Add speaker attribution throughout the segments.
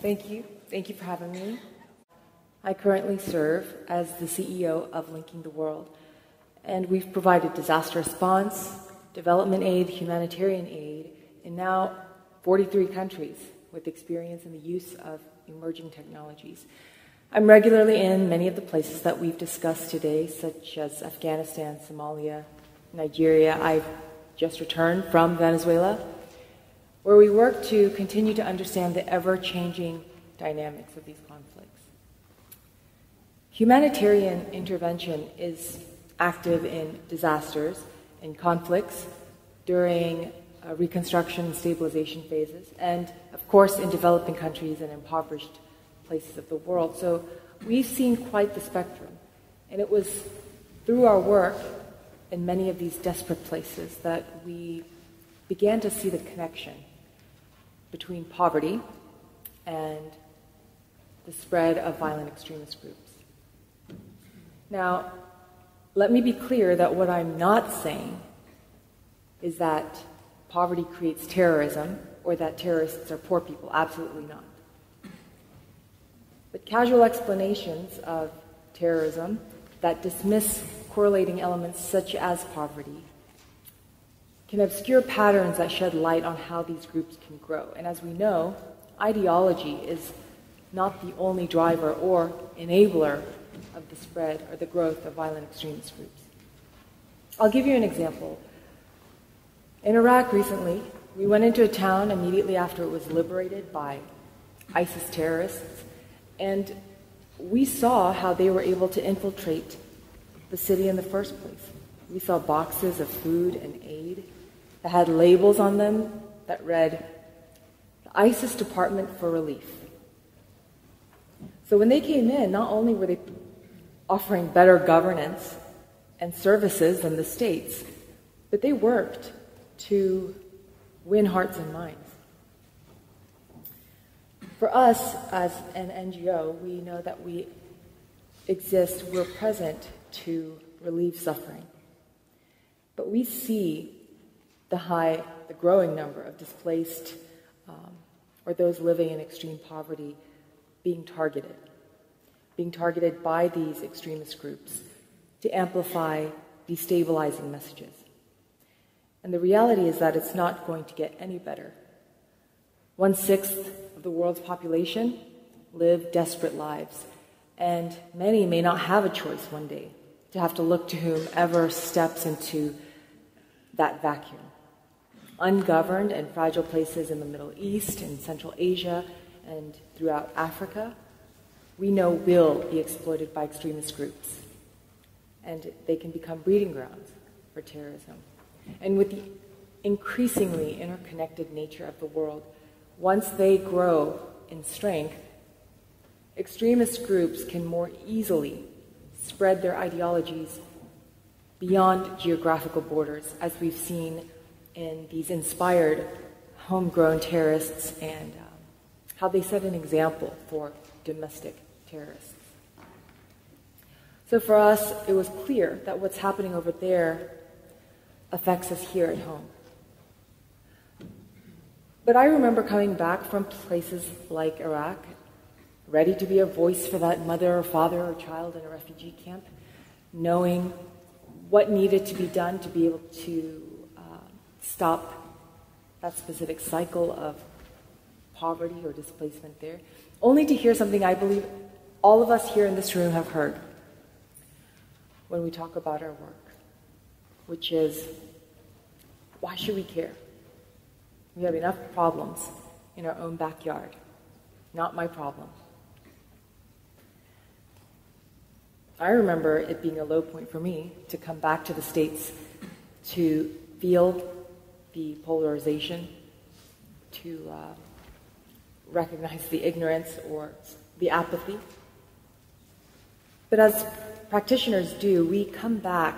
Speaker 1: Thank you. Thank you for having me. I currently serve as the CEO of Linking the World, and we've provided disaster response, development aid, humanitarian aid in now 43 countries with experience in the use of emerging technologies. I'm regularly in many of the places that we've discussed today, such as Afghanistan, Somalia, Nigeria. I've just returned from Venezuela, where we work to continue to understand the ever changing dynamics of these conflicts. Humanitarian intervention is active in disasters, in conflicts, during uh, reconstruction and stabilization phases, and of course in developing countries and impoverished places of the world. So we've seen quite the spectrum. And it was through our work in many of these desperate places that we began to see the connection between poverty and the spread of violent extremist groups. Now, let me be clear that what I'm not saying is that poverty creates terrorism or that terrorists are poor people. Absolutely not. But casual explanations of terrorism that dismiss correlating elements such as poverty can obscure patterns that shed light on how these groups can grow. And as we know, ideology is not the only driver or enabler of the spread or the growth of violent extremist groups. I'll give you an example. In Iraq recently, we went into a town immediately after it was liberated by ISIS terrorists and we saw how they were able to infiltrate the city in the first place. We saw boxes of food and aid that had labels on them that read, the ISIS Department for Relief. So when they came in, not only were they offering better governance and services than the states, but they worked to win hearts and minds. For us as an NGO, we know that we exist, we're present to relieve suffering. But we see the high, the growing number of displaced um, or those living in extreme poverty being targeted, being targeted by these extremist groups to amplify destabilizing messages. And the reality is that it's not going to get any better. One sixth of the world's population live desperate lives, and many may not have a choice one day to have to look to whomever steps into that vacuum. Ungoverned and fragile places in the Middle East and Central Asia and throughout Africa, we know will be exploited by extremist groups, and they can become breeding grounds for terrorism. And with the increasingly interconnected nature of the world, once they grow in strength, extremist groups can more easily spread their ideologies beyond geographical borders, as we've seen in these inspired homegrown terrorists and um, how they set an example for domestic terrorists. So for us, it was clear that what's happening over there affects us here at home. But I remember coming back from places like Iraq, ready to be a voice for that mother or father or child in a refugee camp, knowing what needed to be done to be able to stop that specific cycle of poverty or displacement there, only to hear something I believe all of us here in this room have heard when we talk about our work, which is why should we care? We have enough problems in our own backyard. Not my problem. I remember it being a low point for me to come back to the States to feel the polarization, to uh, recognize the ignorance or the apathy. But as practitioners do, we come back,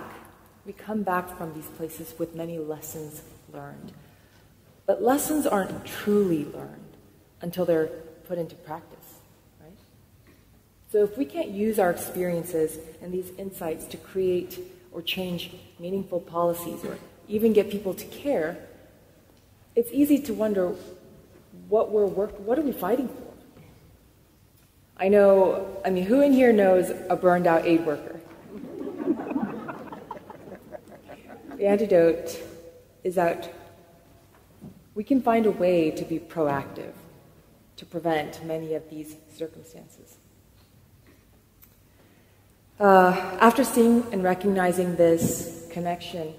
Speaker 1: we come back from these places with many lessons learned. But lessons aren't truly learned until they're put into practice, right? So if we can't use our experiences and these insights to create or change meaningful policies or even get people to care, it's easy to wonder what we're work, what are we fighting for? I know, I mean, who in here knows a burned out aid worker? the antidote is that we can find a way to be proactive to prevent many of these circumstances. Uh, after seeing and recognizing this connection,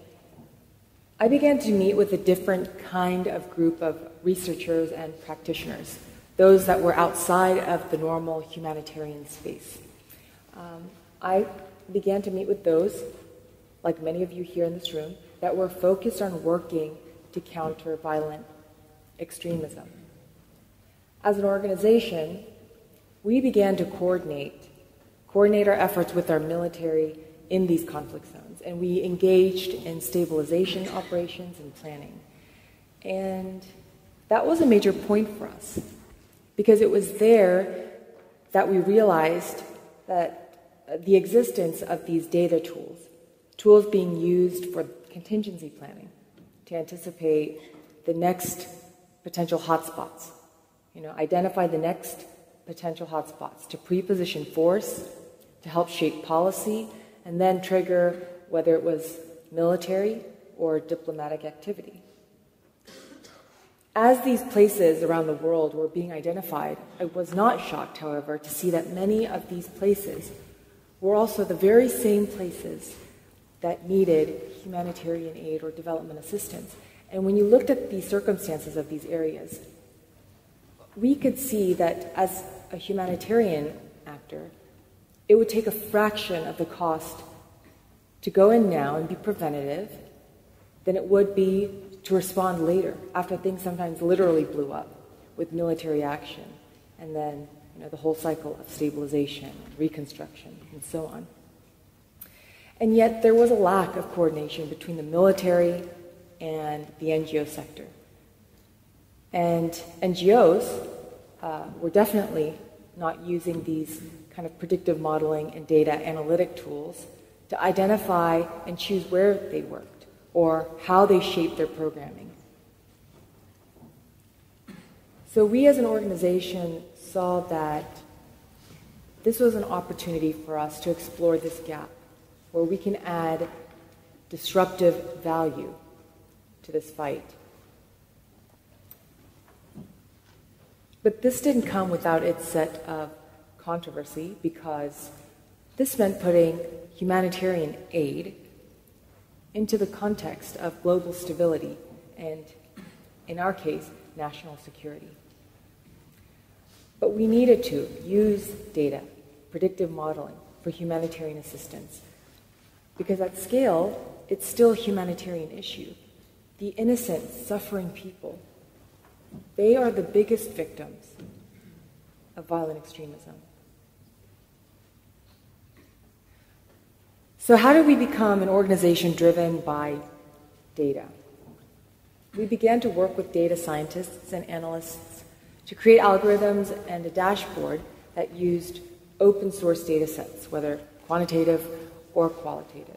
Speaker 1: I began to meet with a different kind of group of researchers and practitioners, those that were outside of the normal humanitarian space. Um, I began to meet with those, like many of you here in this room, that were focused on working to counter violent extremism. As an organization, we began to coordinate coordinate our efforts with our military in these conflict zones. And we engaged in stabilization operations and planning. And that was a major point for us because it was there that we realized that the existence of these data tools, tools being used for contingency planning to anticipate the next potential hotspots, you know, identify the next potential hotspots to pre-position force to help shape policy and then trigger whether it was military or diplomatic activity. As these places around the world were being identified, I was not shocked, however, to see that many of these places were also the very same places that needed humanitarian aid or development assistance. And when you looked at the circumstances of these areas, we could see that as a humanitarian actor, it would take a fraction of the cost to go in now and be preventative than it would be to respond later after things sometimes literally blew up with military action and then you know, the whole cycle of stabilization, reconstruction, and so on. And yet there was a lack of coordination between the military and the NGO sector. And NGOs uh, were definitely not using these kind of predictive modeling and data analytic tools to identify and choose where they worked or how they shaped their programming. So we as an organization saw that this was an opportunity for us to explore this gap where we can add disruptive value to this fight. But this didn't come without its set of controversy because this meant putting humanitarian aid into the context of global stability and, in our case, national security. But we needed to use data, predictive modeling, for humanitarian assistance because at scale, it's still a humanitarian issue. The innocent, suffering people, they are the biggest victims of violent extremism. So, how did we become an organization driven by data? We began to work with data scientists and analysts to create algorithms and a dashboard that used open source data sets, whether quantitative or qualitative.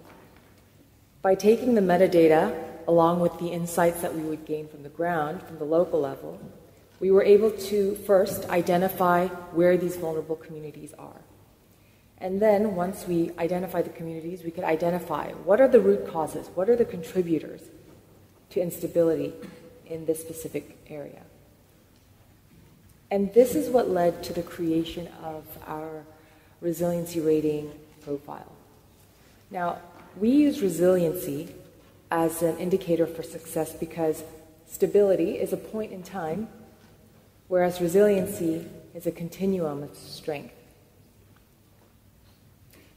Speaker 1: By taking the metadata along with the insights that we would gain from the ground, from the local level, we were able to first identify where these vulnerable communities are. And then once we identify the communities, we could identify what are the root causes, what are the contributors to instability in this specific area. And this is what led to the creation of our resiliency rating profile. Now, we use resiliency as an indicator for success because stability is a point in time, whereas resiliency is a continuum of strength.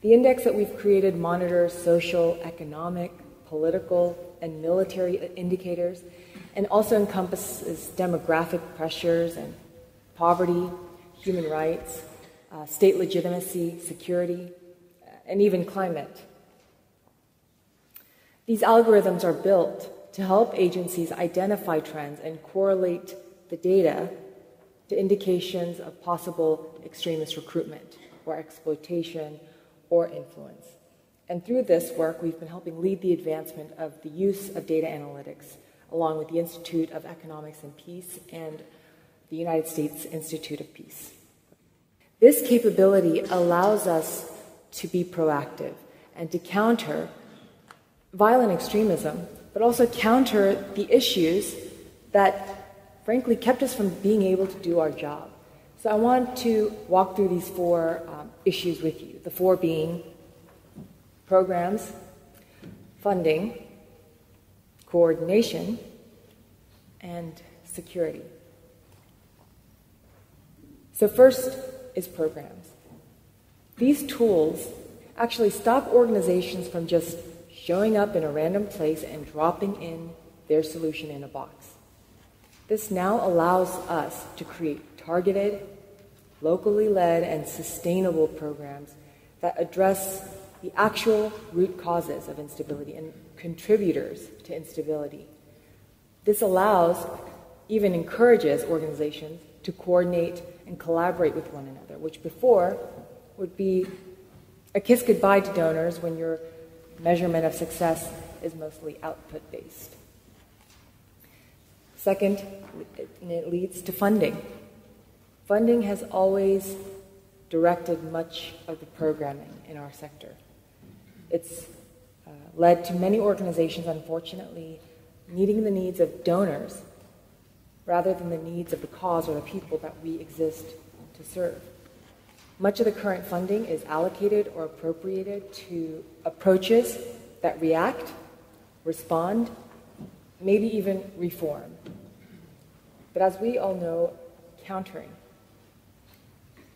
Speaker 1: The index that we've created monitors social, economic, political, and military indicators and also encompasses demographic pressures and poverty, human rights, uh, state legitimacy, security, and even climate. These algorithms are built to help agencies identify trends and correlate the data to indications of possible extremist recruitment or exploitation or influence. And through this work, we've been helping lead the advancement of the use of data analytics, along with the Institute of Economics and Peace and the United States Institute of Peace. This capability allows us to be proactive and to counter violent extremism, but also counter the issues that, frankly, kept us from being able to do our job. So I want to walk through these four um, issues with you. The four being programs, funding, coordination, and security. So, first is programs. These tools actually stop organizations from just showing up in a random place and dropping in their solution in a box. This now allows us to create targeted, locally led, and sustainable programs that address the actual root causes of instability and contributors to instability. This allows, even encourages organizations to coordinate and collaborate with one another, which before would be a kiss goodbye to donors when your measurement of success is mostly output based. Second, it leads to funding. Funding has always directed much of the programming in our sector. It's uh, led to many organizations, unfortunately, meeting the needs of donors rather than the needs of the cause or the people that we exist to serve. Much of the current funding is allocated or appropriated to approaches that react, respond, maybe even reform. But as we all know, countering,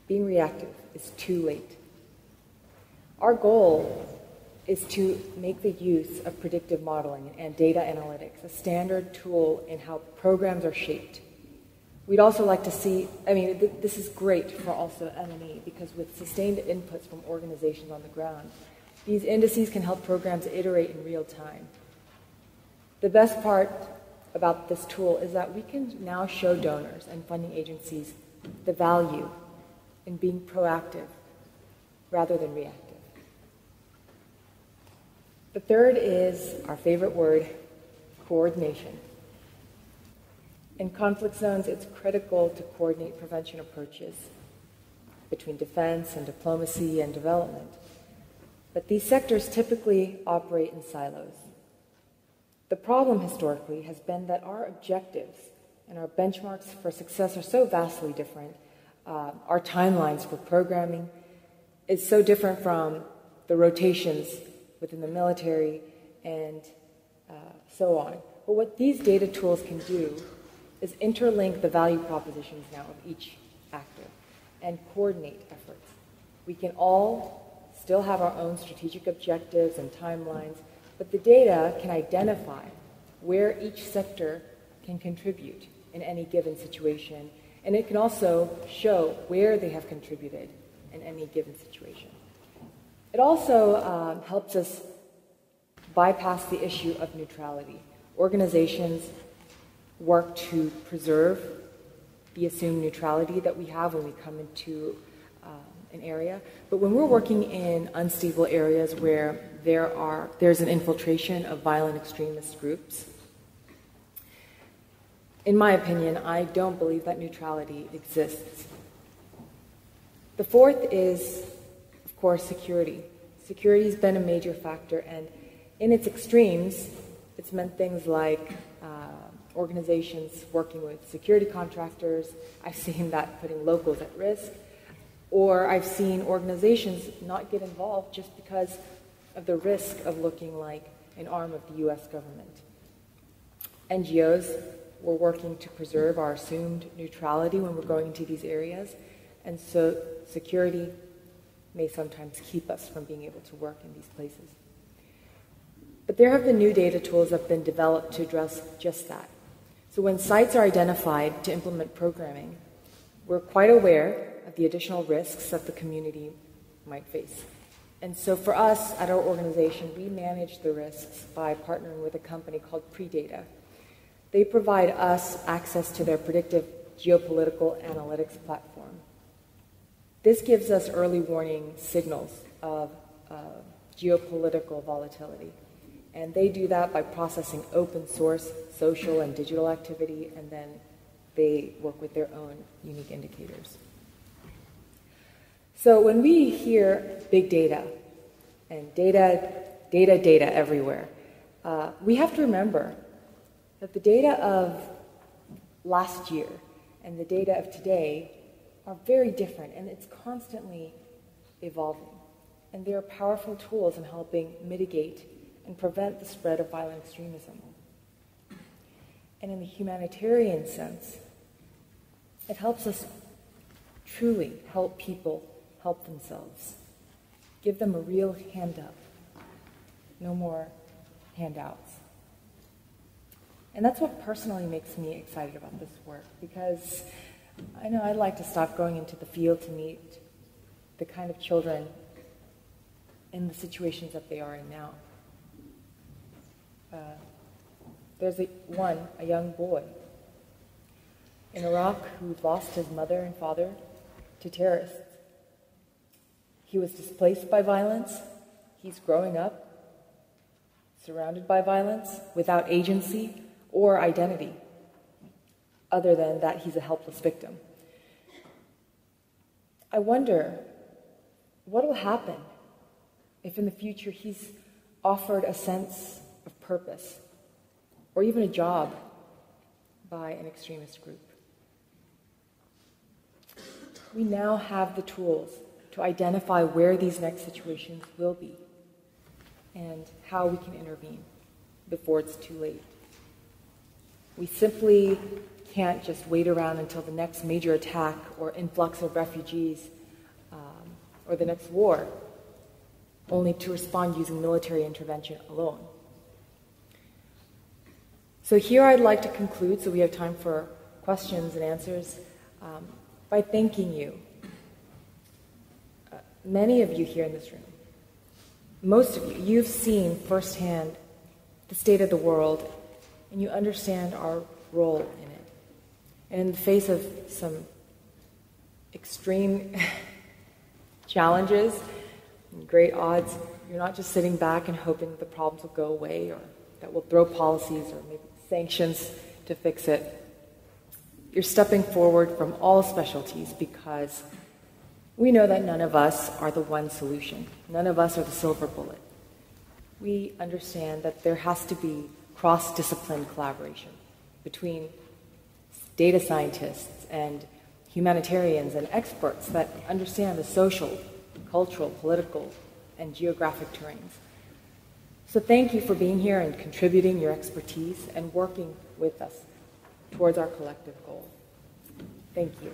Speaker 1: being reactive, is too late. Our goal is to make the use of predictive modeling and data analytics a standard tool in how programs are shaped. We'd also like to see, I mean, th- this is great for also M&E because with sustained inputs from organizations on the ground, these indices can help programs iterate in real time. The best part about this tool is that we can now show donors and funding agencies the value in being proactive rather than reactive. The third is our favorite word coordination. In conflict zones, it's critical to coordinate prevention approaches between defense and diplomacy and development. But these sectors typically operate in silos. The problem historically has been that our objectives and our benchmarks for success are so vastly different. Uh, our timelines for programming is so different from the rotations within the military, and uh, so on. But what these data tools can do is interlink the value propositions now of each actor and coordinate efforts. We can all still have our own strategic objectives and timelines, but the data can identify where each sector can contribute in any given situation, and it can also show where they have contributed in any given situation. It also um, helps us bypass the issue of neutrality. Organizations work to preserve the assumed neutrality that we have when we come into um, an area. But when we're working in unstable areas where there are there's an infiltration of violent extremist groups, in my opinion, I don't believe that neutrality exists. The fourth is of course, security. Security has been a major factor, and in its extremes, it's meant things like organizations working with security contractors. I've seen that putting locals at risk. Or I've seen organizations not get involved just because of the risk of looking like an arm of the US government. NGOs were working to preserve our assumed neutrality when we're going into these areas, and so security may sometimes keep us from being able to work in these places. But there have been new data tools that have been developed to address just that. So when sites are identified to implement programming, we're quite aware of the additional risks that the community might face. And so for us at our organization, we manage the risks by partnering with a company called Predata. They provide us access to their predictive geopolitical analytics platform. This gives us early warning signals of uh, geopolitical volatility. And they do that by processing open source social and digital activity, and then they work with their own unique indicators. So when we hear big data and data, data, data everywhere, uh, we have to remember that the data of last year and the data of today are very different and it's constantly evolving. And they are powerful tools in helping mitigate and prevent the spread of violent extremism. And in the humanitarian sense, it helps us truly help people help themselves. Give them a real hand up. No more handouts. And that's what personally makes me excited about this work because I know I'd like to stop going into the field to meet the kind of children in the situations that they are in now. Uh, there's a, one, a young boy in Iraq who lost his mother and father to terrorists. He was displaced by violence. He's growing up surrounded by violence, without agency or identity, other than that he's a helpless victim. I wonder what will happen if in the future he's offered a sense purpose or even a job by an extremist group. We now have the tools to identify where these next situations will be and how we can intervene before it's too late. We simply can't just wait around until the next major attack or influx of refugees um, or the next war, only to respond using military intervention alone. So, here I'd like to conclude, so we have time for questions and answers, um, by thanking you. Uh, many of you here in this room most of you, you've seen firsthand the state of the world and you understand our role in it. And in the face of some extreme challenges and great odds, you're not just sitting back and hoping the problems will go away or that we'll throw policies or maybe sanctions to fix it. You're stepping forward from all specialties because we know that none of us are the one solution. None of us are the silver bullet. We understand that there has to be cross discipline collaboration between data scientists and humanitarians and experts that understand the social, cultural, political, and geographic terrains. So thank you for being here and contributing your expertise and working with us towards our collective goal. Thank you.